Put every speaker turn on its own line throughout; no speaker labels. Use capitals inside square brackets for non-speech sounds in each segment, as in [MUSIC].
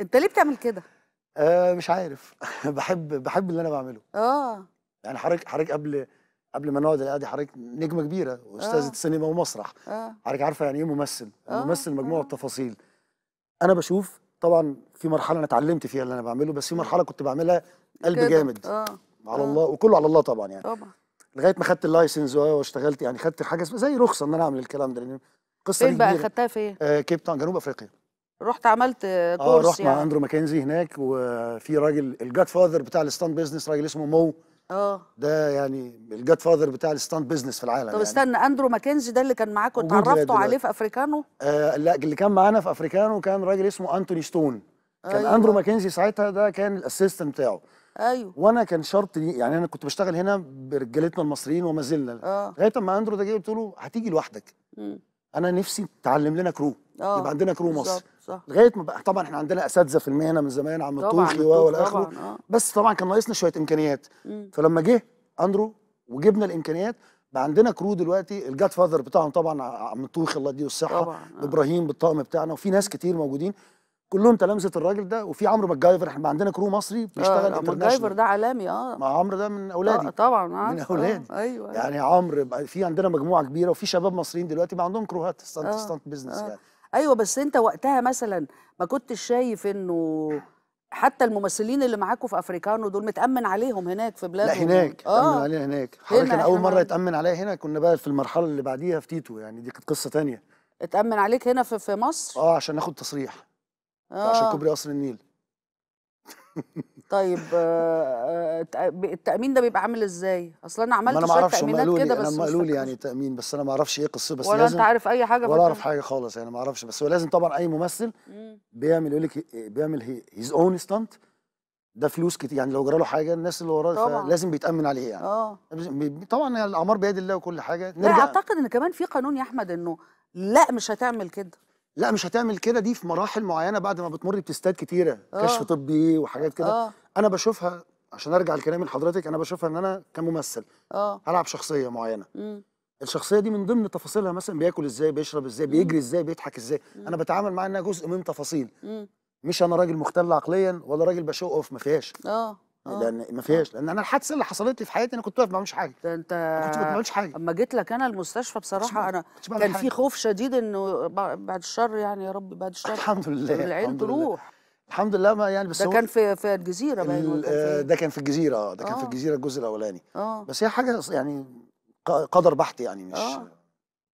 انت ليه بتعمل كده؟
آه مش عارف. [LAUGHS] بحب بحب اللي أنا بعمله.
آه.
يعني حضرتك حضرتك قبل قبل ما نقعد القعدة حضرتك نجمة كبيرة واستاذه
آه.
سينما ومسرح.
آه.
حضرتك عارفة يعني إيه ممثل؟
آه،
الممثل مجموعة
آه.
تفاصيل أنا بشوف طبعا في مرحلة أنا اتعلمت فيها اللي أنا بعمله بس في مرحلة كنت بعملها قلب
كده.
جامد.
آه.
على. الله وكله على الله طبعا يعني.
طبعا.
لغاية ما خدت اللايسنس واشتغلت يعني خدت حاجة زي رخصة إن أنا أعمل الكلام ده. لأن القصة
فين بقى. خدتها فين؟
آه كيب تاون جنوب أفريقيا.
رحت عملت
آه
course
رحت مع
يعني.
أندرو ماكنزي هناك وفي راجل ال godfather بتاع ال stunt business راجل اسمه مو.
آه.
ده يعني ال godfather بتاع ال stunt business في العالم
طب
يعني.
استنى أندرو ماكنزي ده اللي كان معاك واتعرفتوا عليه. في أفريكانو؟
آه لا اللي كان معانا في أفريكانو كان راجل اسمه أنتوني ستون. كان
أيوة.
أندرو ماكنزي ساعتها ده كان ال assistant بتاعه.
أيوه.
وأنا كان شرط يعني أنا كنت بشتغل هنا برجالتنا المصريين وما زلنا.
آه.
لغاية أما أندرو ده جه قلت له هتيجي لوحدك.
مم.
أنا نفسي تعلم لنا crew.
آه
يبقى عندنا
crew
مصر.
صح.
لغاية ما بقى طبعا إحنا عندنا أساتذة في المهنة من زمان عم الطوخي والى اخره
آه.
بس طبعا كان ناقصنا شوية إمكانيات.
مم.
فلما جه أندرو وجبنا الإمكانيات بقى عندنا crew دلوقتي ال godfather بتاعهم طبعا عم الطوخي الله يديه الصحه
طبعا آه.
إبراهيم بالطقم بتاعنا وفي ناس كتير موجودين. كلهم تلامذه الراجل ده وفي عمرو ماجايفر إحنا عندنا crew مصري بيشتغل
آه ماجايفر
international
ده عالمي آه.
مع عمرو ده من
آه،
اولادي
طبعا عارفة، آه،
أولادي.
أيوه
يعني عمرو في عندنا مجموعة كبيرة وفي شباب مصريين دلوقتي بقى عندهم كروهات stunt
آه،
stunt business
آه.
يعني.
أيوه بس أنت وقتها مثلا ما كنتش شايف إنه حتى الممثلين اللي معاكوا في أفريكانو دول متأمن عليهم هناك في
لا
بلادهم؟
هناك تأمن
آه
علينا هناك حضرتك أنا
أول
مرة
ما-
يتأمن عليا هنا؟ كنا بقى في المرحلة اللي بعديها في تيتو يعني دي كانت قصة تانية.
اتأمن عليك هنا في في مصر؟
آه عشان ناخد تصريح. عشان
آه
كوبري قصر النيل. [LAUGHS]
طيب آه، آه، التأمين ده بيبقى عامل إزاي؟ أصل أنا
ما
عملت
أنا ما شوية تأمينات
كده
أنا
بس مش
قالوا لي يعني تأمين بس أنا ما أعرفش إيه قصته بس
ولا
لازم
انت عارف أي حاجة
ولا
أعرف؟
حاجة خالص يعني ما أعرفش بس هو لازم طبعا أي ممثل
مم.
بيعمل يقول لك بيعمل his own stunt ده فلوس كتير يعني لو جرى له حاجة الناس اللي وراه. لازم بيتأمن عليه يعني. آه. طبعا يعني الأعمار بيد الله وكل حاجة.
لا أعتقد إن كمان في قانون يا أحمد إنه لا مش هتعمل كده.
لا مش هتعمل كده. دي في مراحل معينة بعد ما بتمر ب tests كتيرة
آه.
كشف طبي وحاجات كده.
آه.
أنا بشوفها عشان أرجع لكلامي لحضرتك أنا بشوفها إن أنا كممثل
آه.
هلعب شخصية معينة.
مم.
الشخصية دي من ضمن تفاصيلها مثلا بياكل إزاي بيشرب إزاي بيجري إزاي بيضحك إزاي. أنا بتعامل معاه إنها جزء من تفاصيل.
مم.
مش أنا راجل مختل عقليا ولا راجل بشو اوف ما فيهاش.
آه. آه.
لأن ما فيهاش لأن أنا الحادثة اللي حصلت لي في حياتي أنا كنت واقف ما بعملش حاجة.
ده
ما كنت ما
انت
بعملش حاجة.
أما جيت لك أنا المستشفى بصراحة أنا
كنتش
كان. في خوف شديد إنه بع- بعد الشر يعني يا رب بعد الشر.
الحمد لله
العين تروح.
الحمد لله ما يعني بس
ده كان في في الجزيرة باين
آه،؟ ده كان في الجزيرة آه ده كان في
آه.
الجزيرة الجزء الأولاني.
آه.
بس هي حاجة يعني قدر بحت يعني مش
آه.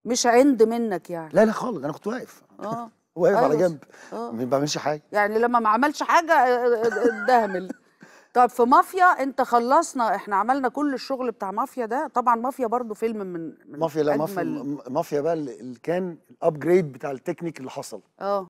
مش عند منك يعني.
لا لا خالص أنا كنت واقف.
آه. [LAUGHS]
واقف على
أيوة.
جنب ما بعملش حاجة.
يعني لما ما عملش حاجة اتدهمل طب في مافيا انت خلصنا إحنا عملنا كل الشغل بتاع مافيا ده. طبعا مافيا برضو فيلم من, من
مافيا لا مافيا مافيا بقى اللي اللي كان ال upgrade بتاع التكنيك اللي حصل.
آه.